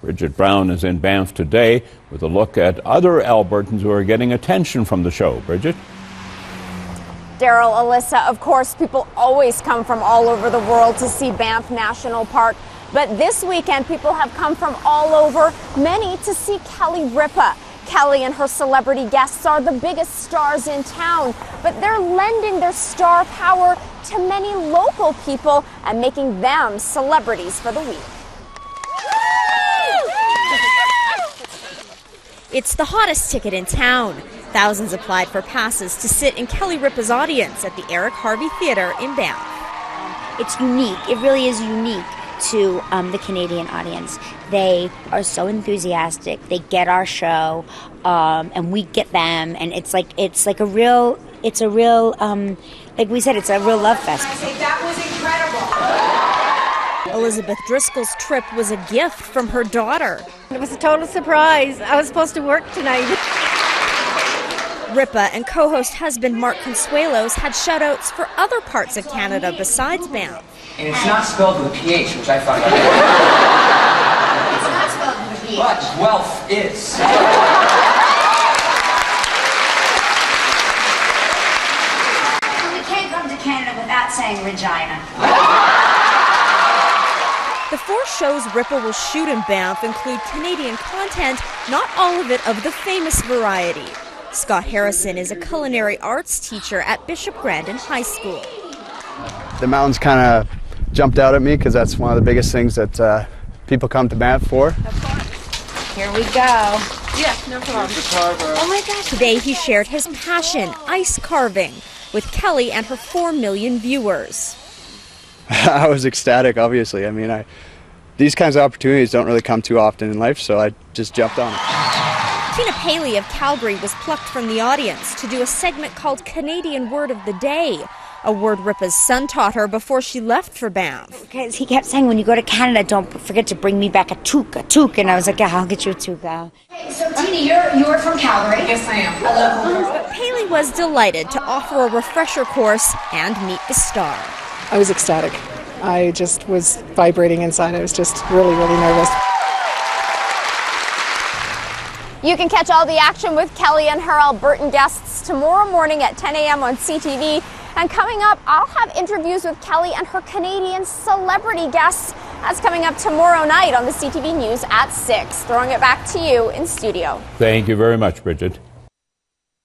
Bridget Brown is in Banff today with a look at other Albertans who are getting attention from the show. Bridget? Darrel, Alyssa, of course, people always come from all over the world to see Banff National Park. But this weekend, people have come from all over, many to see Kelly Ripa. Kelly and her celebrity guests are the biggest stars in town, but they're lending their star power to many local people and making them celebrities for the week. It's the hottest ticket in town. Thousands applied for passes to sit in Kelly Ripa's audience at the Eric Harvey Theatre in Banff. It's unique. It really is unique to um, the Canadian audience. They are so enthusiastic. They get our show, um, and we get them, and it's like it's like a real. It's a real, um, like we said, it's a real love fest. That was incredible. Elizabeth Driscoll's trip was a gift from her daughter. It was a total surprise. I was supposed to work tonight. Ripa and co host husband Mark Consuelos had shoutouts for other parts of Canada besides Banff. And it's not spelled with a PH, which I found out. It's not spelled with a PH. But wealth is. We can't come to Canada without saying Regina. The four shows Ripa will shoot in Banff include Canadian content, not all of it of the famous variety. Scott Harrison is a culinary arts teacher at Bishop Grandin High School. The mountains kind of jumped out at me because that's one of the biggest things that uh, people come to Banff for. Here we go. Yes, no problem. Oh my God. Today he shared his passion, ice carving, with Kelly and her 4 million viewers. I was ecstatic, obviously. I mean, I these kinds of opportunities don't really come too often in life, so I just jumped on it. Tina Paley of Calgary was plucked from the audience to do a segment called Canadian Word of the Day, a word Ripa's son taught her before she left for Banff. Because he kept saying, when you go to Canada, don't forget to bring me back a toque, a toque. And I was like, yeah, I'll get you a toque. So, Tina, you're, you're from Calgary. Yes, I am. A local But Paley was delighted to offer a refresher course and meet the star. I was ecstatic. I just was vibrating inside. I was just really, really nervous. You can catch all the action with Kelly and her Albertan guests tomorrow morning at 10 a.m. on CTV. And coming up, I'll have interviews with Kelly and her Canadian celebrity guests. That's coming up tomorrow night on the CTV News at 6. Throwing it back to you in studio. Thank you very much, Bridget.